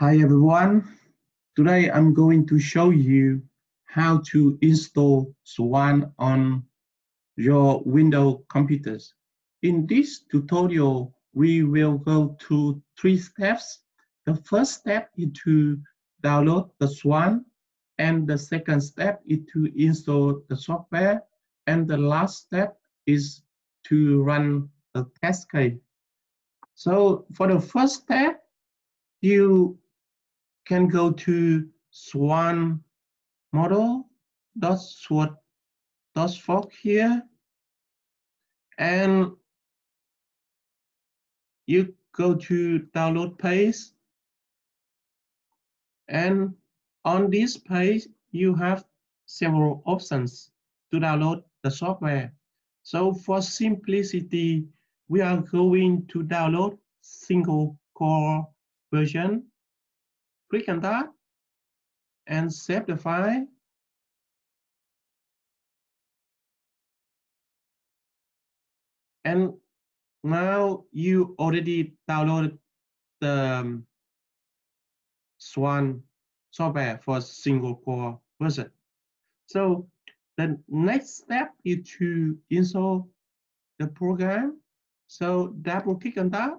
Hi everyone. Today I'm going to show you how to install Swan on your Windows computers. In this tutorial, we will go through three steps. The first step is to download the Swan and the second step is to install the software and the last step is to run the test case. So for the first step, you can go to swan model dot swat dot fork here. And you go to download page. And on this page you have several options to download the software. So for simplicity we are going to download single core version click on that and save the file. And now you already downloaded the um, Swan software for single core version. So the next step is to install the program. So double click on that.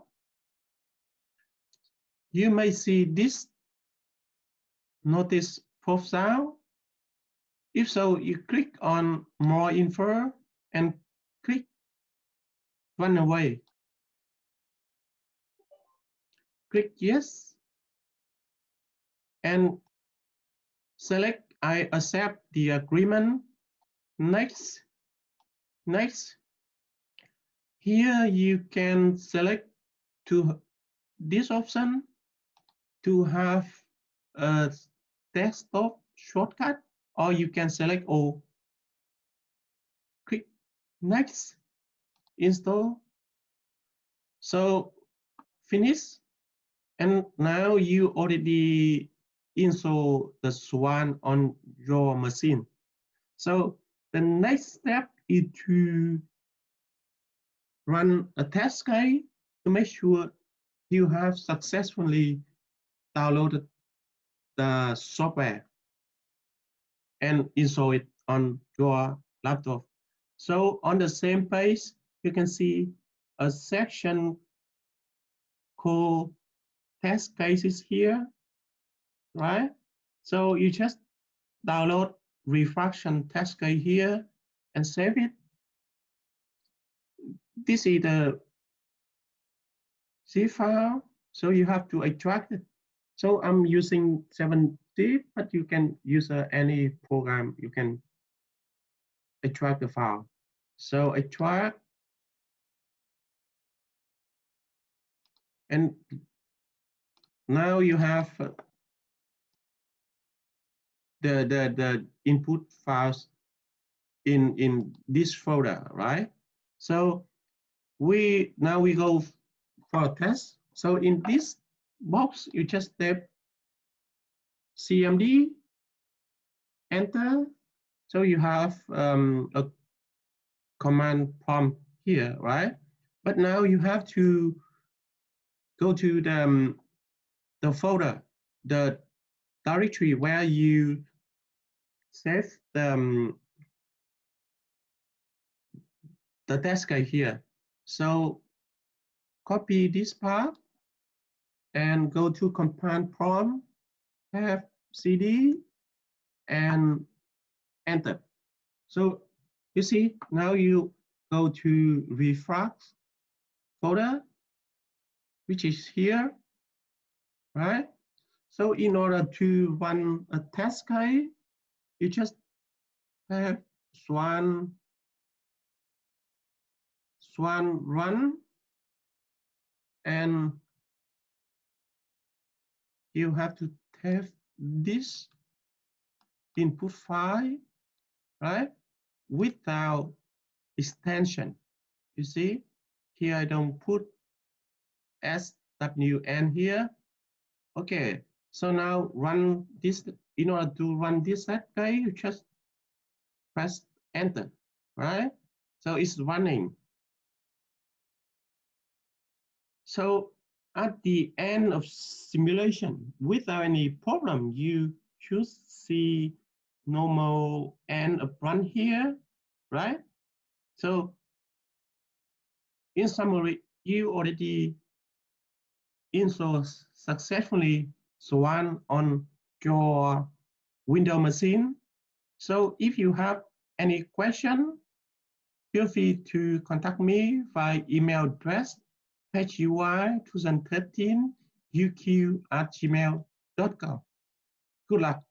You may see this notice out? If so, you click on more info and click run away. Click yes and select I accept the agreement. Next, next. Here you can select to this option to have a desktop shortcut or you can select all. Click next, install. So finish. And now you already install the Swan on your machine. So the next step is to run a test case to make sure you have successfully downloaded the software and install it on your laptop. So on the same page, you can see a section called test cases here, right? So you just download refraction test case here and save it. This is the zip file, so you have to extract it so I'm using 7-zip, but you can use uh, any program. You can extract the file. So extract, and now you have uh, the the the input files in in this folder, right? So we now we go for a test. So in this box, you just type CMD, enter. So you have um, a command prompt here, right? But now you have to go to the, um, the folder, the directory where you save the, um, the desk here. So copy this part and go to command prompt, have cd, and enter. So you see, now you go to refract folder, which is here, right? So in order to run a test case, you just have swan swan run and you have to have this input file, right? Without extension. You see, here I don't put SWN here. Okay, so now run this, in order to run this set guy, you just press enter, right? So it's running. So at the end of simulation, without any problem, you should see normal and upfront here, right? So in summary, you already installed successfully Swan on your Windows machine. So if you have any question, feel free to contact me via email address huy2013 uq at gmail.com. Good luck.